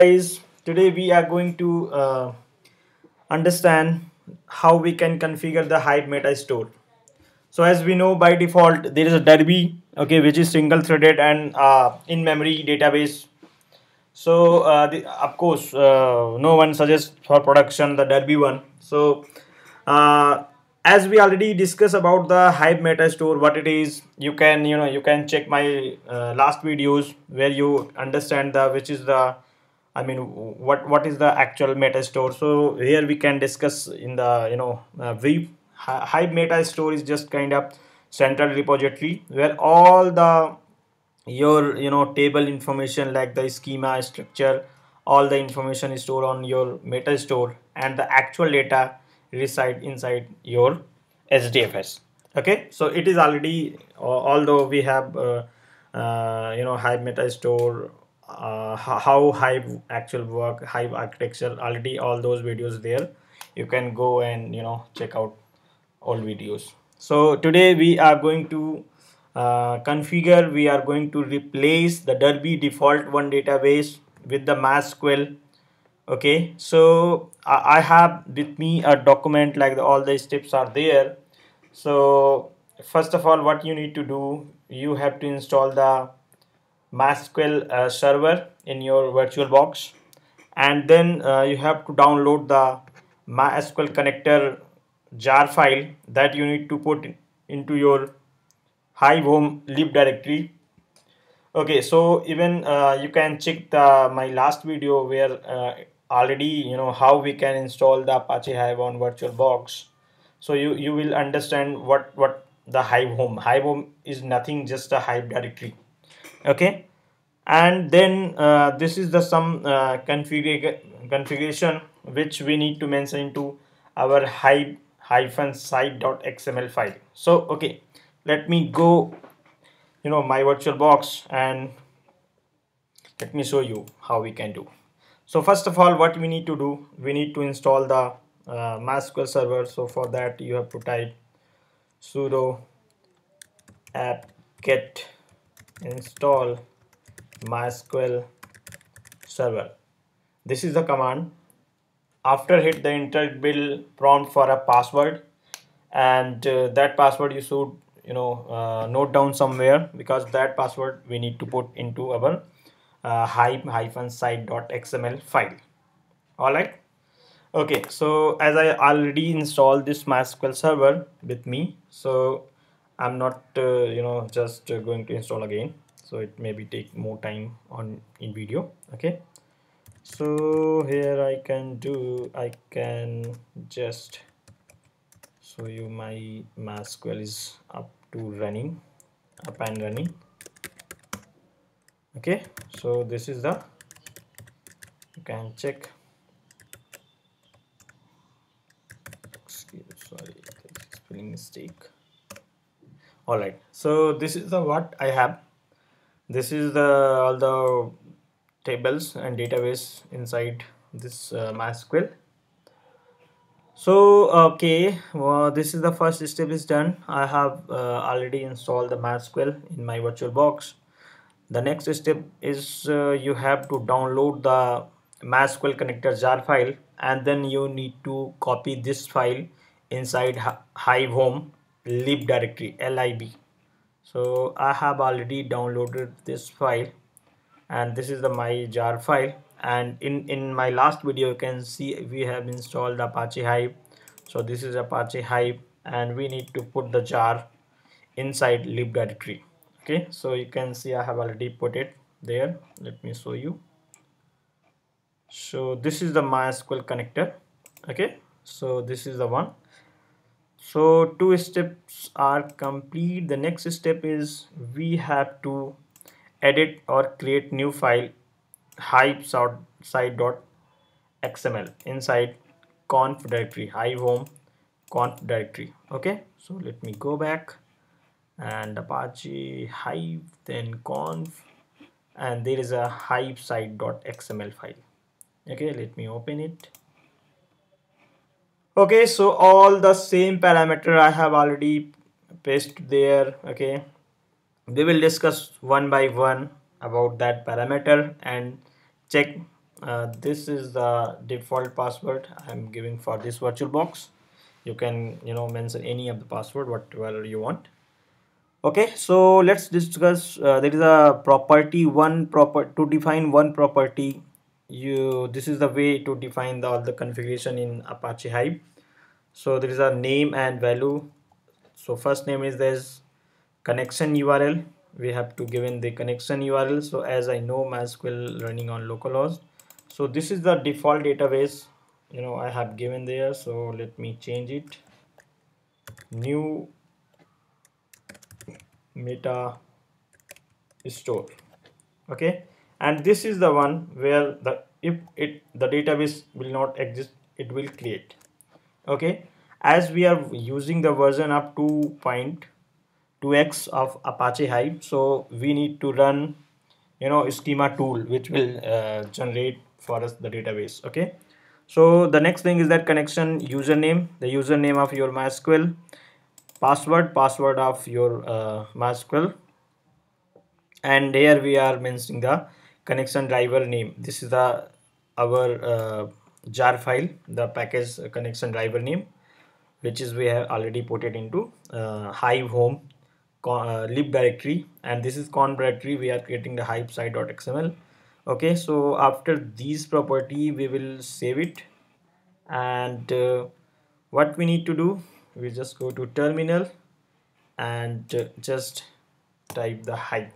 guys today we are going to uh, understand how we can configure the hive meta store. So as we know by default there is a derby okay which is single threaded and uh, in memory database. So uh, the, of course uh, no one suggests for production the derby one. So uh, as we already discussed about the hive meta store what it is you can you know you can check my uh, last videos where you understand the which is the I mean, what what is the actual meta store? So here we can discuss in the you know uh, we Hive meta store is just kind of central repository where all the your you know table information like the schema structure all the information is stored on your meta store and the actual data reside inside your hdfs okay so it is already although we have uh, uh, you know hive meta store uh, how hive actual work hive architecture already all those videos there. You can go and you know check out all videos. So today we are going to uh, configure we are going to replace the derby default one database with the MySQL okay? So I, have with me a document like the, all the steps are there. So first of all what you need to do you have to install the MySQL uh, server in your VirtualBox and then uh, you have to download the MySQL connector jar file that you need to put into your hive home lib directory. Okay so even uh, you can check the my last video where uh, already you know how we can install the apache hive on virtualbox so you you will understand what what the hive home hive home is nothing just a hive directory okay? And then uh, this is the some uh, config configuration which we need to mention into our hive hyphen site.xml file. So okay let me go you know my virtual box and let me show you how we can do. So first of all what we need to do we need to install the uh, MySQL server. So for that you have to type sudo apt-get install mysql server. This is the command. After hit the enter will prompt for a password and uh, that password you should you know uh, note down somewhere because that password we need to put into our uh, hyphen site.xml file. All right? Okay so as i already installed this mysql server with me so i'm not uh, you know just uh, going to install again. So it maybe take more time on in video. Okay. So here I can do I can just show you my MySQL is up to running up and running. Okay. So this is the you can check. Excuse, sorry spelling mistake all right. So this is the what I have. This is the all the tables and database inside this uh, MySQL. So okay well, this is the first step is done. I have uh, already installed the MySQL in my virtual box. The next step is uh, you have to download the MySQL connector jar file and then you need to copy this file inside Hive Home lib directory lib so I have already downloaded this file and this is the my jar file. And in in my last video you can see we have installed Apache Hive. So this is Apache Hive and we need to put the jar inside lib directory. Okay so you can see I have already put it there. Let me show you. So this is the MySQL connector. Okay so this is the one so two steps are complete. The next step is we have to edit or create new file hive site.xml inside conf directory hive home conf directory. Okay? So let me go back and apache hive then conf and there is a hive site.xml file. Okay? Let me open it okay so all the same parameter i have already pasted there okay. We will discuss one by one about that parameter and check uh, this is the default password I'm giving for this virtual box. You can you know mention any of the password whatever you want. Okay so let's discuss uh, there is a property one proper to define one property you this is the way to define the, all the configuration in apache hive. So there is a name and value. So first name is this connection url we have to given the connection url so as i know mysql running on localhost so this is the default database you know i have given there. So let me change it. New meta store. Okay and this is the one where the if it the database will not exist it will create. Okay? As we are using the version up 2.2x of apache hive so we need to run you know schema tool which will uh, generate for us the database. Okay? So the next thing is that connection username the username of your mysql password password of your uh, mysql. And here we are mentioning the connection driver name. This is the our uh, jar file the package connection driver name which is we have already put it into uh, hive home uh, lib directory. And this is con directory. We are creating the hive site.xml okay so after these property we will save it. And uh, what we need to do we just go to terminal and uh, just type the hive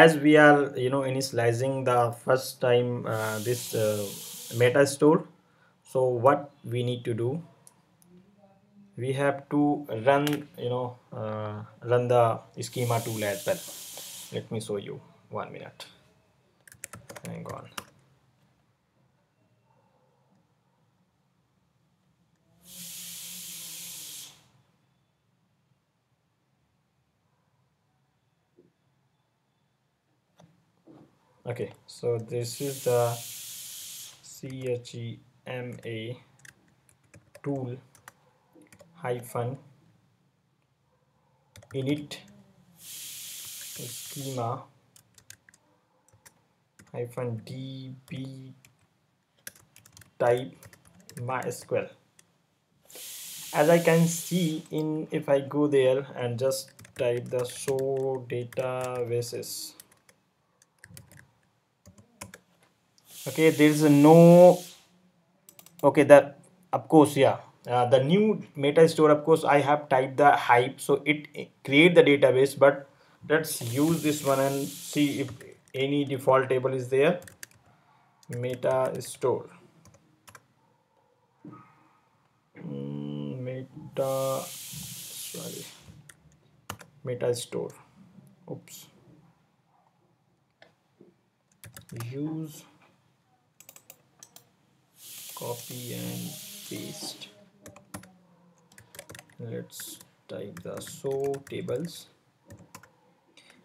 as we are you know initializing the first time uh, this uh, meta store so what we need to do? We have to run you know uh, run the schema tool as well. Let me show you. One minute. Hang on okay so this is the schema tool hyphen init schema hyphen db type mysql. As i can see in if i go there and just type the show databases okay there is no okay that of course yeah. Uh, the new meta store of course i have typed the hive so it, create the database but let's use this one and see if any default table is there. Meta store. Mm, meta sorry. Meta store. Oops. Use copy and paste. Let's type the show tables.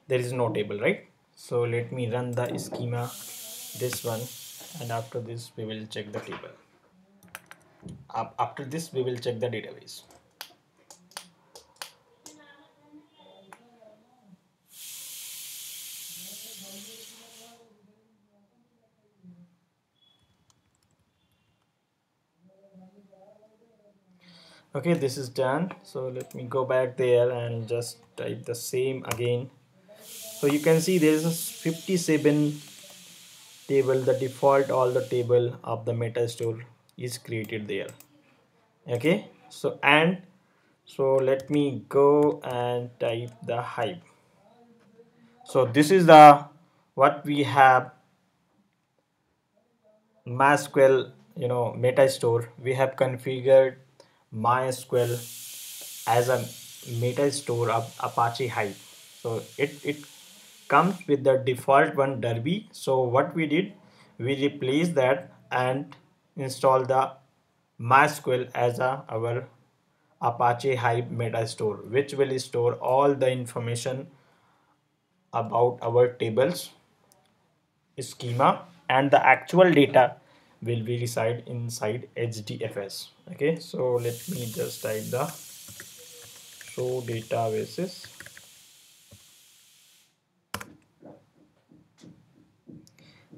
There is no table right? So let me run the schema this one and after this we will check the table. After this we will check the database okay this is done. So let me go back there and just type the same again. So you can see there is a 57 table. The default all the table of the meta store is created there. Okay so and so let me go and type the hive. So this is the what we have MySQL you know meta store. We have configured MySQL as a meta store of Apache Hive. So it, it comes with the default one Derby. So what we did, we replaced that and install the MySQL as a, our Apache Hive meta store, which will store all the information about our tables schema and the actual data will be reside inside hdfs okay so let me just type the show databases.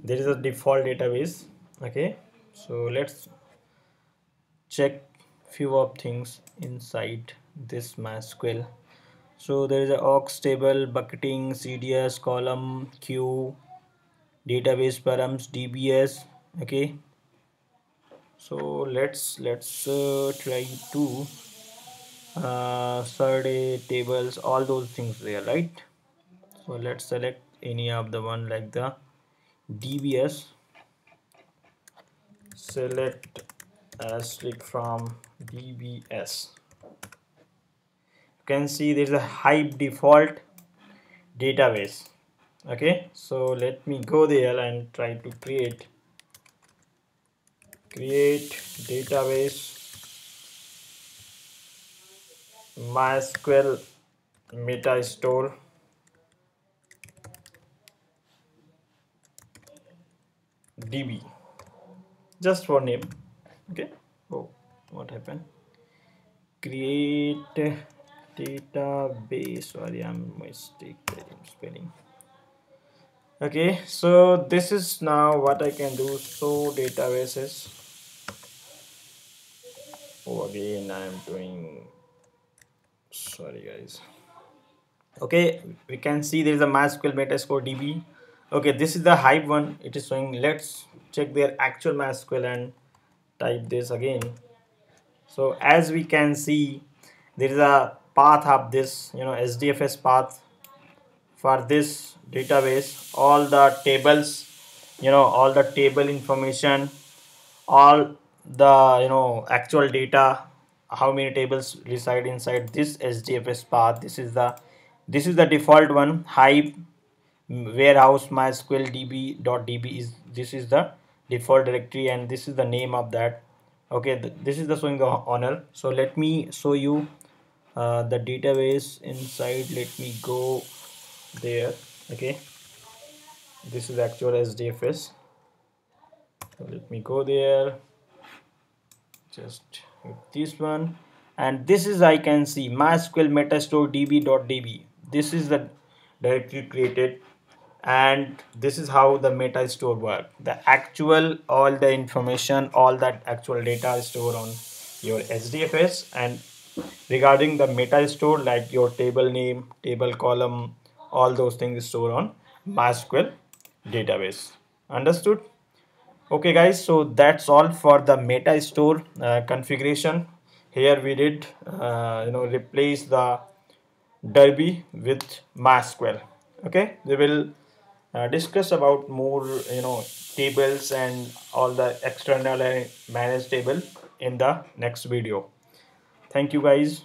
There is a default database. Okay so let's check few of things inside this MySQL. So there is a aux table bucketing CDS column queue database params DBS okay so let's let's uh, try to uh, survey tables all those things there right? So let's select any of the one like the DBS select asterisk from DBS you can see there is a Hive default database. Okay so let me go there and try to create create database MySQL meta store. Db just for name. Okay. Oh what happened? Create database. Sorry i'm mistake spelling. Okay so this is now what i can do. So databases oh again i am doing sorry guys. Okay we can see there is a mysql metastore db okay this is the Hive one. It is showing let's check their actual mysql and type this again. So as we can see there is a path of this you know hdfs path for this database. All the tables you know all the table information all the you know actual data how many tables reside inside this hdfs path. This is the this is the default one. Hive warehouse mysql db.db is this is the default directory and this is the name of that. Okay th this is the showing the so let me show you uh, the database inside. Let me go there. Okay. This is actual hdfs so let me go there just this one. And this is i can see mysql metastore db.db this is the directory created. And this is how the meta store work. The actual all the information all that actual data is stored on your hdfs and regarding the meta store like your table name table column all those things stored on mysql database. Understood okay guys so that's all for the meta store uh, configuration. Here we did uh, you know replace the derby with mysql. Okay we will uh, discuss about more you know tables and all the external managed table in the next video. Thank you guys